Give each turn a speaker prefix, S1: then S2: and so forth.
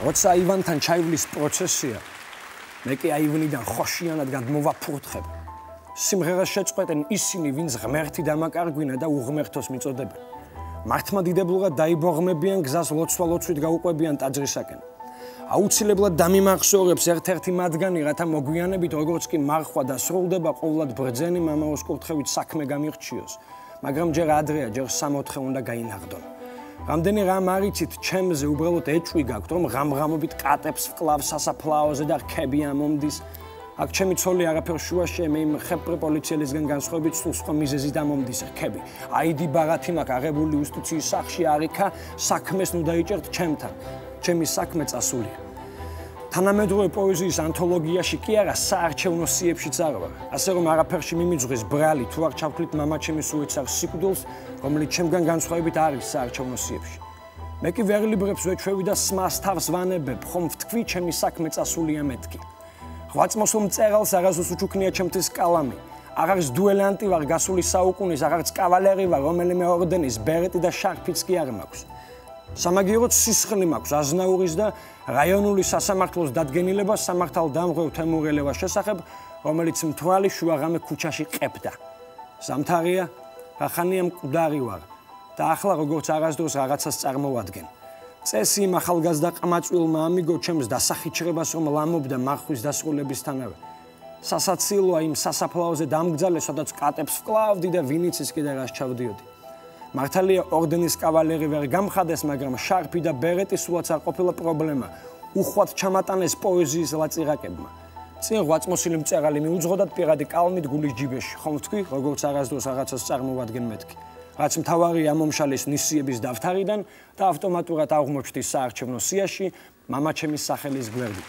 S1: როცა ივანთან ჩაივლის პროცესია, მე კი აივნიდან ხოშიანად გადმოვაფურთხებ. სიმღერას შეწყვეტენ ისინი, ვინც ღმერთი დამაკარგვინა და უღმერთოს მიწოდებენ. მართმადიდებლურად დაიბოღმებიან გზას ლოცვა-ლოცვით გაუყვებიან ტაძრისაკენ. აუცილებლად დამიმახსოვრებს ერთ-ერთი მათგანი, რათა მოგვიანებით როგორც კი მარხვა და სრულდება ყოვლად ბრძენი მამაოს კურთხევით საქმე გამიღჩიოს. მაგრამ ჯერ ადრეა, ჯერ 64 უნდა გაინაღდონ. რამდენი რამ არიცით ჩემზე უბრალოდ ეჭვი გაქვთ რომ ღამღამობით კატებს ვკლავ სასაფლაოზე და რქები ამომდის? აქ ჩემი ცოლი არაფერ შუაში მე იმ ხეპრი პოლიციელისგან განსხვავებით სულ სხვა მიზეზი დამომდის რქები. აიდი ბაღათი მაქვს აღებული უსტიციის სახში არიქა საქმეს ნუ დაიჭერთ ჩემთან. ჩემი საქმე წასულია თანამედროვე პოეზიის ანთოლოგიაში კი არა საარჩევნო სიებშიც არ ვარ. ასე რომ არაფერში მიმიძღვის ბრალი თუ არ ჩავქლით მამაჩემის უეცარ სიკვდილს, რომელიც ჩემგან განსხვავებით არის საარჩევნო სიებში. მე კი ვერლიბრებს ვეჩვევი და სმას თავს ვანებებ, ხომ ვთქვი ჩემი საქმე წასულია მეთქი. ღვაწმოსულ მწერალს აღასოს უჩუქნია ჩემთვის კალამი. აღარს დუელანტი ვარ გასული საუკუნის, აღარც კავალერი ვარ, რომელიმე ორდენის ბერეტი და შარფიც კი არ მაქვს. სამაგიეროდ სისხლი მაქვს აზნაურის და რაიონული სასამართლოს დადგენილება სამართალ დამღებ თემურელევას შესახებ, რომელიც მთვალი შუაღამე ქუჩაში ყებდა. სამთარია, ახანია მკვდარი ვარ და ახლა როგორც აღასდროს რაღაცას წარმოვადგენ. წესი იმ ახალგაზრდა ყმაწვილმა ამიგო ჩემს დასახიჩრებას რომ ლამობდა მარხვის დასრულებისთანავე. სასაცილოა იმ სასაფლაოზე დამგძალე, სადაც კატებს ვკლავდი და ვინიც ის კიდე რას ჩავდიოდი. მართალია ორდენის კავალერი ვერ გამხადეს, მაგრამ შარფი და ბერეტი სულაც არ ყოფილა პრობლემა. უხვად ჩამატანეს პოეზიის ლაწირაკებმა. წინ ღვაწმოსილი მწერალი მიუძღოდათ პირადი კალმით გულის ჯიბეში. ხომ თქვი, როგორც აღასდროს რაღაცას წარმოვადგენ მეთქი. რაც მთავარია მომშალის ნისიების დავთარიდან და ავტომატურად აღმოჩნდი საარჩევნო სიაში მამაჩემის სახელის გვერდით.